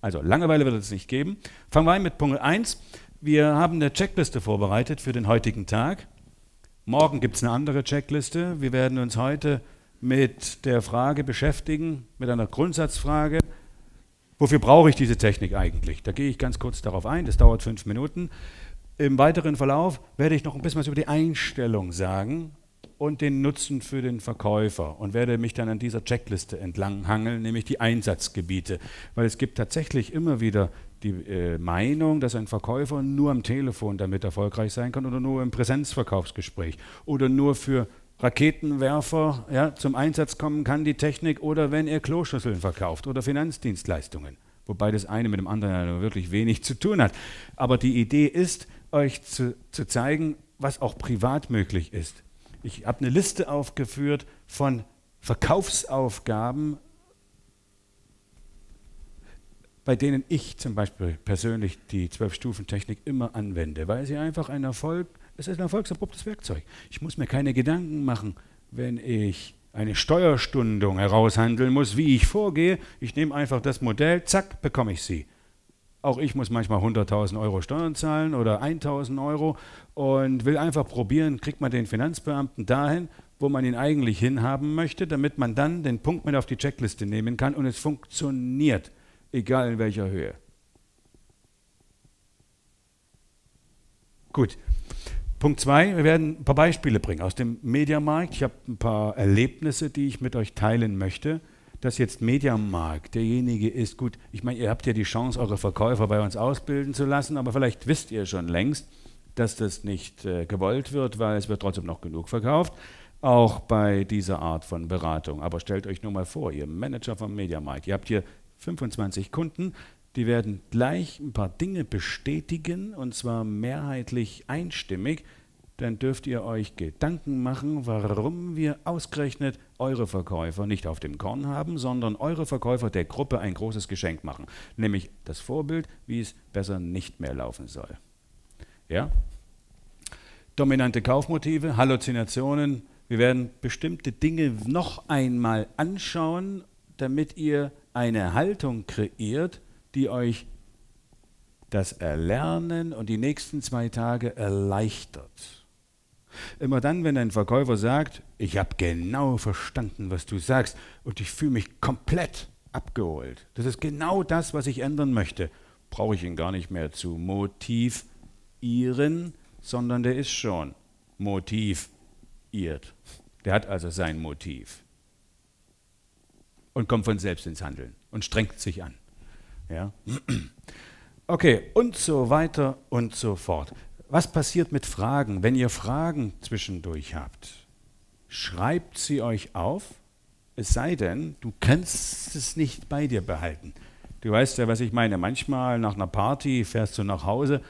Also Langeweile wird es nicht geben. Fangen wir an mit Punkt 1. Wir haben eine Checkliste vorbereitet für den heutigen Tag. Morgen gibt es eine andere Checkliste. Wir werden uns heute mit der Frage beschäftigen, mit einer Grundsatzfrage, wofür brauche ich diese Technik eigentlich? Da gehe ich ganz kurz darauf ein, das dauert fünf Minuten. Im weiteren Verlauf werde ich noch ein bisschen was über die Einstellung sagen und den Nutzen für den Verkäufer und werde mich dann an dieser Checkliste entlang hangeln, nämlich die Einsatzgebiete. Weil es gibt tatsächlich immer wieder die äh, Meinung, dass ein Verkäufer nur am Telefon damit erfolgreich sein kann oder nur im Präsenzverkaufsgespräch oder nur für Raketenwerfer ja, zum Einsatz kommen kann, die Technik, oder wenn er Kloschüsseln verkauft oder Finanzdienstleistungen. Wobei das eine mit dem anderen wirklich wenig zu tun hat. Aber die Idee ist, euch zu, zu zeigen, was auch privat möglich ist. Ich habe eine Liste aufgeführt von Verkaufsaufgaben, bei denen ich zum Beispiel persönlich die Zwölf-Stufen-Technik immer anwende, weil sie einfach ein Erfolg es ist ein erfolgsabruptes Werkzeug. Ich muss mir keine Gedanken machen, wenn ich eine Steuerstundung heraushandeln muss, wie ich vorgehe. Ich nehme einfach das Modell, zack, bekomme ich sie. Auch ich muss manchmal 100.000 Euro Steuern zahlen oder 1.000 Euro und will einfach probieren, kriegt man den Finanzbeamten dahin, wo man ihn eigentlich hinhaben möchte, damit man dann den Punkt mit auf die Checkliste nehmen kann und es funktioniert, egal in welcher Höhe. Gut, Punkt zwei, wir werden ein paar Beispiele bringen aus dem Mediamarkt. Ich habe ein paar Erlebnisse, die ich mit euch teilen möchte. Dass jetzt Mediamarkt derjenige ist, gut, ich meine, ihr habt ja die Chance, eure Verkäufer bei uns ausbilden zu lassen, aber vielleicht wisst ihr schon längst, dass das nicht äh, gewollt wird, weil es wird trotzdem noch genug verkauft, auch bei dieser Art von Beratung. Aber stellt euch nur mal vor, ihr Manager vom Mediamarkt, ihr habt hier 25 Kunden, die werden gleich ein paar Dinge bestätigen, und zwar mehrheitlich einstimmig. Dann dürft ihr euch Gedanken machen, warum wir ausgerechnet eure Verkäufer nicht auf dem Korn haben, sondern eure Verkäufer der Gruppe ein großes Geschenk machen. Nämlich das Vorbild, wie es besser nicht mehr laufen soll. Ja? Dominante Kaufmotive, Halluzinationen. Wir werden bestimmte Dinge noch einmal anschauen, damit ihr eine Haltung kreiert, die euch das Erlernen und die nächsten zwei Tage erleichtert. Immer dann, wenn ein Verkäufer sagt, ich habe genau verstanden, was du sagst und ich fühle mich komplett abgeholt. Das ist genau das, was ich ändern möchte. Brauche ich ihn gar nicht mehr zu motivieren, sondern der ist schon motiviert. Der hat also sein Motiv und kommt von selbst ins Handeln und strengt sich an. Ja? Okay, und so weiter und so fort. Was passiert mit Fragen? Wenn ihr Fragen zwischendurch habt, schreibt sie euch auf, es sei denn, du kannst es nicht bei dir behalten. Du weißt ja, was ich meine. Manchmal nach einer Party fährst du nach Hause,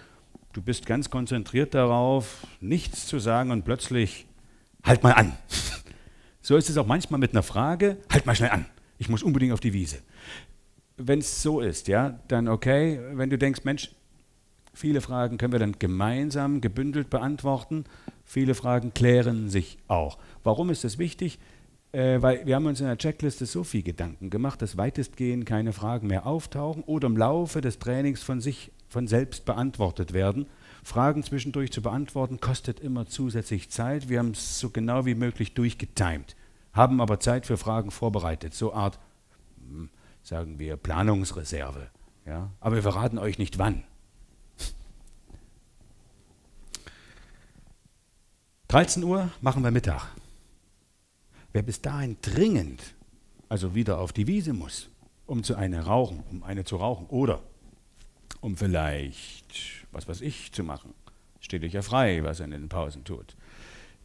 du bist ganz konzentriert darauf, nichts zu sagen und plötzlich, halt mal an. So ist es auch manchmal mit einer Frage, halt mal schnell an. Ich muss unbedingt auf die Wiese wenn es so ist, ja, dann okay. Wenn du denkst, Mensch, viele Fragen können wir dann gemeinsam, gebündelt beantworten. Viele Fragen klären sich auch. Warum ist das wichtig? Äh, weil wir haben uns in der Checkliste so viel Gedanken gemacht, dass weitestgehend keine Fragen mehr auftauchen oder im Laufe des Trainings von sich von selbst beantwortet werden. Fragen zwischendurch zu beantworten kostet immer zusätzlich Zeit. Wir haben es so genau wie möglich durchgetimt, haben aber Zeit für Fragen vorbereitet, so Art hm, sagen wir, Planungsreserve. Ja? Aber wir verraten euch nicht wann. 13 Uhr machen wir Mittag. Wer bis dahin dringend, also wieder auf die Wiese muss, um zu einer rauchen, um eine zu rauchen oder um vielleicht, was weiß ich, zu machen, steht euch ja frei, was er in den Pausen tut,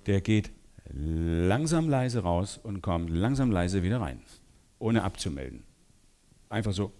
der geht langsam leise raus und kommt langsam leise wieder rein, ohne abzumelden. Einfach so